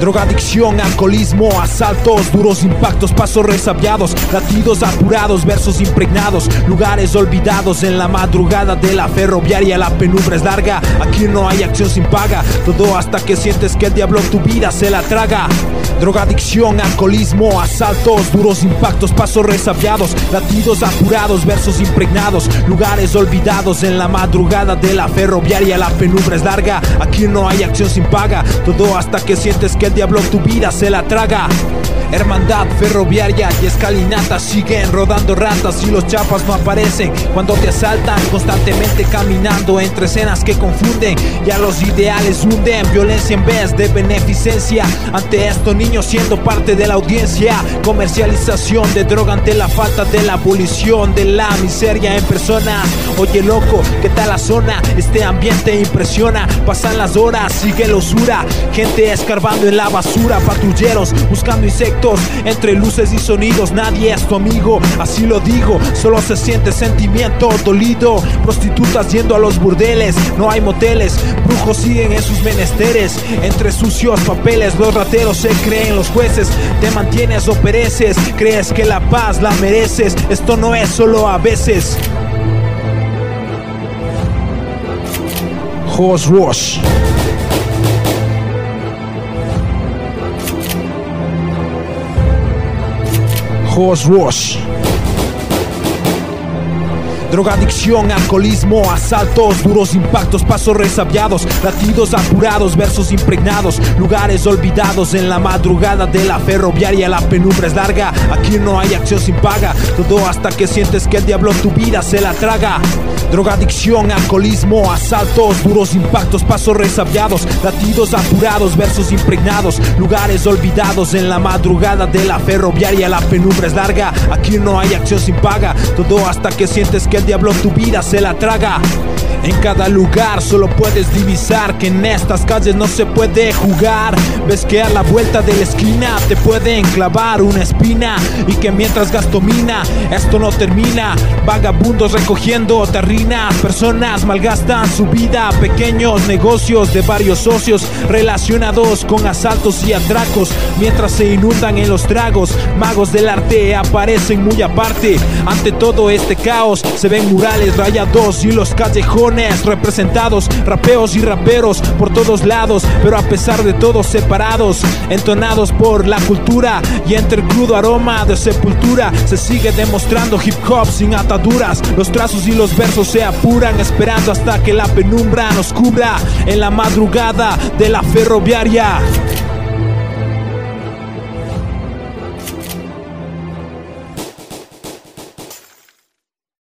Drogadicción, alcoholismo, asaltos, duros impactos, pasos resabiados, latidos apurados, versos impregnados, lugares olvidados en la madrugada de la ferroviaria. La penumbra es larga, aquí no hay acción sin paga. Todo hasta que sientes que el diablo tu vida se la traga. Drogadicción, alcoholismo, asaltos, duros impactos, pasos resabiados, latidos apurados, versos impregnados, lugares olvidados en la madrugada de la ferroviaria. La penumbra es larga, aquí no hay acción sin paga. Todo hasta que sientes que el diablo tu vida se la traga. Hermandad ferroviaria y escalinata siguen rodando ratas y los chapas no aparecen. Cuando te asaltan constantemente caminando entre escenas que confunden y a los ideales hunden. Violencia en vez de beneficencia. Ante esto niños siendo parte de la audiencia. Comercialización de droga ante la falta de la abolición de la miseria en persona. Oye loco ¿qué tal la zona? este ambiente impresiona. Pasan las horas sigue la usura gente escarbando en la basura patrulleros buscando insectos entre luces y sonidos. Nadie es tu amigo, así lo digo. Solo se siente sentimiento dolido. Prostitutas yendo a los burdeles, no hay moteles. Brujos siguen en sus menesteres. Entre sucios papeles, los rateros se creen los jueces. Te mantienes o pereces. Crees que la paz la mereces. Esto no es solo a veces. Horse Wash. Horse Wash. Drogadicción, alcoholismo, asaltos, duros impactos, pasos resabiados, latidos apurados, versos impregnados, lugares olvidados en la madrugada de la ferroviaria. La penumbra es larga, aquí no hay acción sin paga. Todo hasta que sientes que el diablo tu vida se la traga. Drogadicción, alcoholismo, asaltos, duros impactos, pasos resabiados, latidos apurados, versos impregnados, lugares olvidados en la madrugada de la ferroviaria. La penumbra es larga, aquí no hay acción sin paga. Todo hasta que sientes que el diablo tu vida se la traga. En cada lugar solo puedes divisar que en estas calles no se puede jugar. Ves que a la vuelta de la esquina te pueden clavar una espina y que mientras gastomina esto no termina. Vagabundos recogiendo tarrinas, personas malgastan su vida. Pequeños negocios de varios socios relacionados con asaltos y atracos mientras se inundan en los tragos. Magos del arte aparecen muy aparte. Ante todo este caos ven murales rayados y los callejones representados, rapeos y raperos por todos lados, pero a pesar de todo separados, entonados por la cultura y entre el crudo aroma de sepultura se sigue demostrando hip hop sin ataduras. Los trazos y los versos se apuran esperando hasta que la penumbra nos cubra en la madrugada de la ferroviaria.